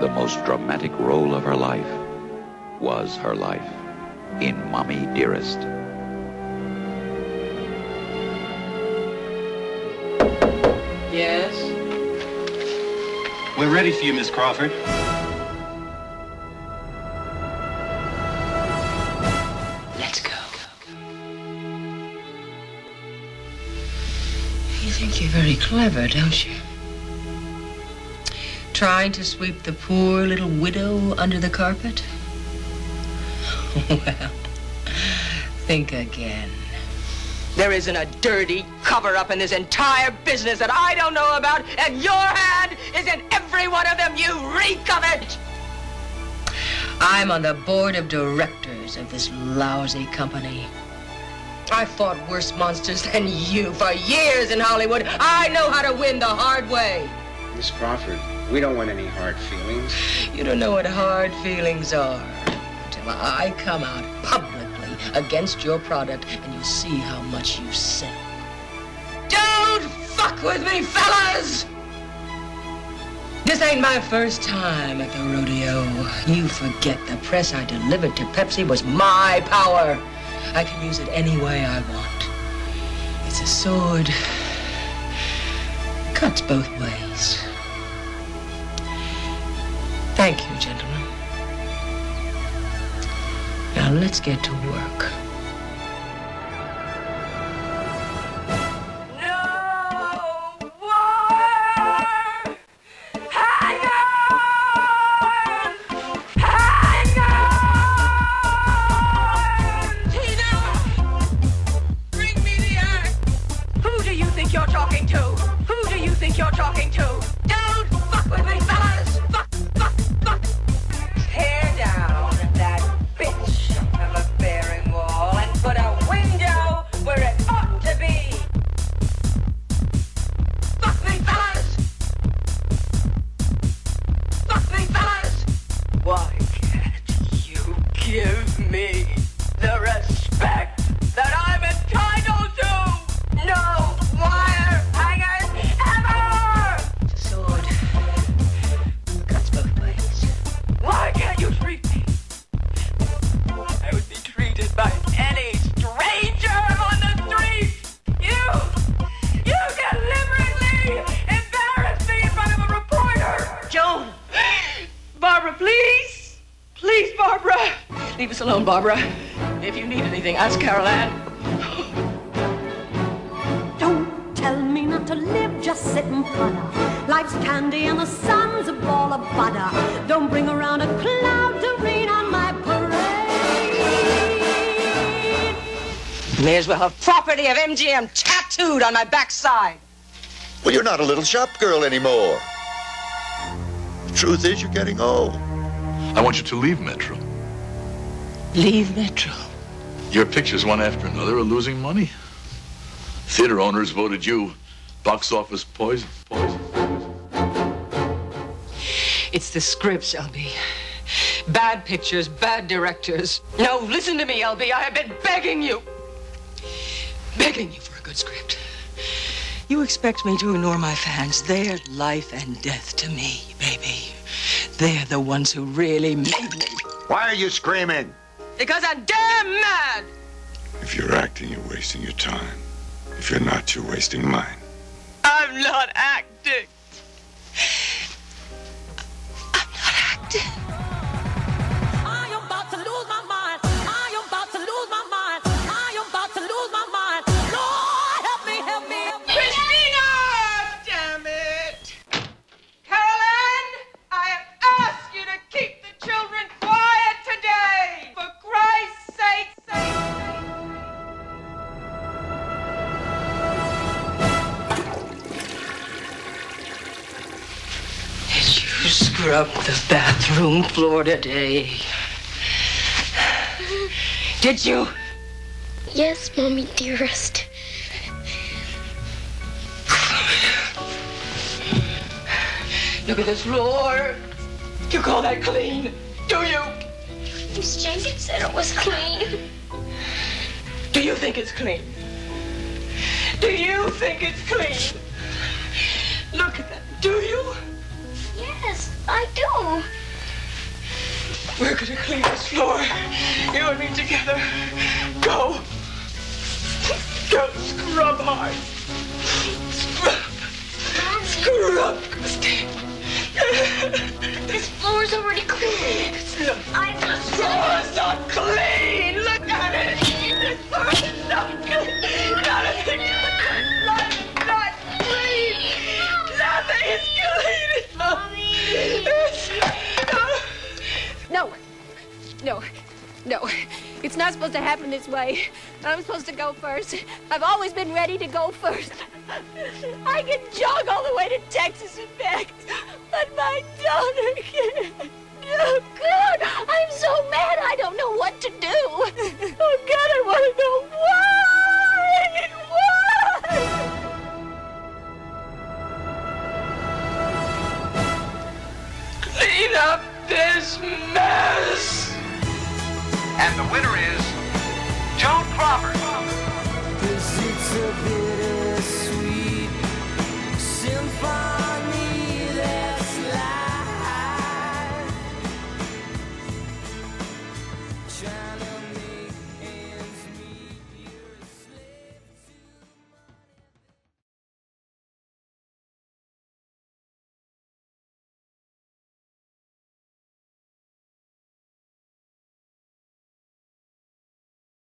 The most dramatic role of her life was her life in Mommy Dearest. Yes? We're ready for you, Miss Crawford. Let's go. You think you're very clever, don't you? Trying to sweep the poor little widow under the carpet? Well, think again. There isn't a dirty cover up in this entire business that I don't know about, and your hand is in every one of them. You reek of it! I'm on the board of directors of this lousy company. I fought worse monsters than you for years in Hollywood. I know how to win the hard way. Miss Crawford, we don't want any hard feelings. You don't know what hard feelings are until I come out publicly against your product and you see how much you sell. Don't fuck with me, fellas! This ain't my first time at the rodeo. You forget the press I delivered to Pepsi was my power. I can use it any way I want. It's a sword. Cuts both ways. Thank you, gentlemen. Now let's get to work. Leave alone, Barbara. If you need anything, ask Carol Ann. Don't tell me not to live, just sit and putter. Life's candy and the sun's a ball of butter. Don't bring around a cloud to rain on my parade. May as well have property of MGM tattooed on my backside. Well, you're not a little shop girl anymore. The truth is, you're getting old. I want you to leave Metro. Leave Metro. Your pictures, one after another, are losing money. Theater owners voted you box office poison. Poison. It's the scripts, LB. Bad pictures, bad directors. No, listen to me, LB. I have been begging you. Begging you for a good script. You expect me to ignore my fans. They're life and death to me, baby. They're the ones who really made me. Why are you screaming? Because I'm damn mad. If you're acting, you're wasting your time. If you're not, you're wasting mine. I'm not acting. Scrub the bathroom floor today? Did you? Yes, Mommy dearest. Look at this floor. You call that clean? Do you? Miss Jenkins said it was clean. Do you think it's clean? Do you think it's clean? Look at that. Do you? I do. We're gonna clean this floor. You and me together. Go. Go scrub hard. Scrub. Scrub, Christine. This floor's already clean. I This No. No. It's not supposed to happen this way. I'm supposed to go first. I've always been ready to go first. I can jog all the way to Texas and back, but my daughter can't. Oh, God, I'm so mad I don't know what to do. Oh, God, I want to know why. Why? Clean up this mess. And the winner is Joan Crawford.